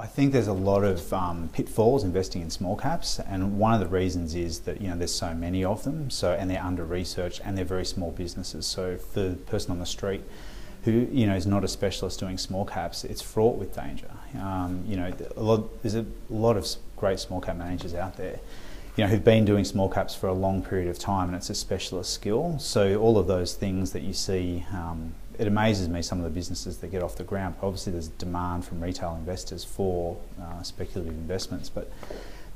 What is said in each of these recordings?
I think there's a lot of um, pitfalls investing in small caps, and one of the reasons is that you know there's so many of them, so and they're under researched and they're very small businesses. So for the person on the street who you know is not a specialist doing small caps, it's fraught with danger. Um, you know, a lot, there's a lot of great small cap managers out there. You know, who've been doing small caps for a long period of time, and it's a specialist skill. So all of those things that you see um, it amazes me some of the businesses that get off the ground. Obviously, there's demand from retail investors for uh, speculative investments, but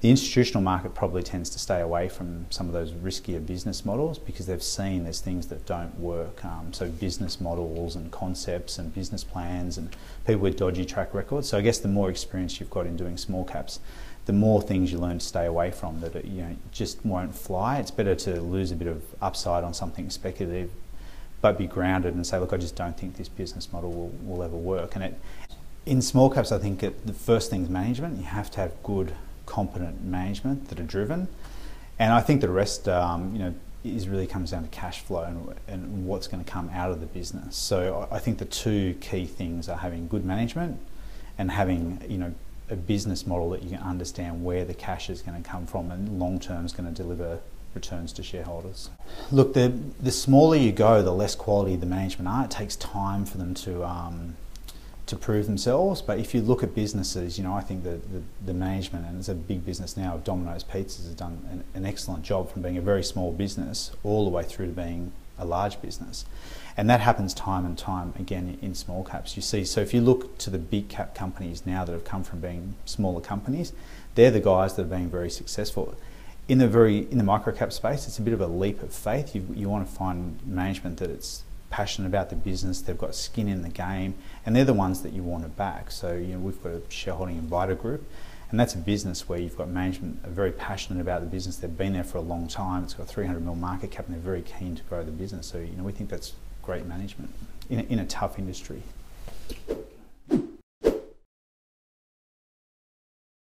the institutional market probably tends to stay away from some of those riskier business models because they've seen there's things that don't work. Um, so business models and concepts and business plans and people with dodgy track records. So I guess the more experience you've got in doing small caps, the more things you learn to stay away from that you know just won't fly. It's better to lose a bit of upside on something speculative but be grounded and say, look, I just don't think this business model will, will ever work. And it, in small caps, I think it, the first thing is management. You have to have good, competent management that are driven. And I think the rest, um, you know, is really comes down to cash flow and, and what's going to come out of the business. So I think the two key things are having good management and having, you know, a business model that you can understand where the cash is going to come from and long term is going to deliver returns to shareholders. Look, the, the smaller you go, the less quality the management are. It takes time for them to um, to prove themselves. But if you look at businesses, you know, I think that the, the management, and it's a big business now, Domino's Pizzas has done an, an, excellent job from being a very small business all the way through to being a large business. And that happens time and time again in small caps. You see, so if you look to the big cap companies now that have come from being smaller companies, they're the guys that are being very successful in the very in the microcap space, it's a bit of a leap of faith. You, you want to find management that it's passionate about the business, they've got skin in the game, and they're the ones that you want to back. So you know we've got a shareholding in Vita Group, and that's a business where you've got management are very passionate about the business. They've been there for a long time. It's got 300 mil market cap, and they're very keen to grow the business. So you know we think that's great management in a, in a tough industry.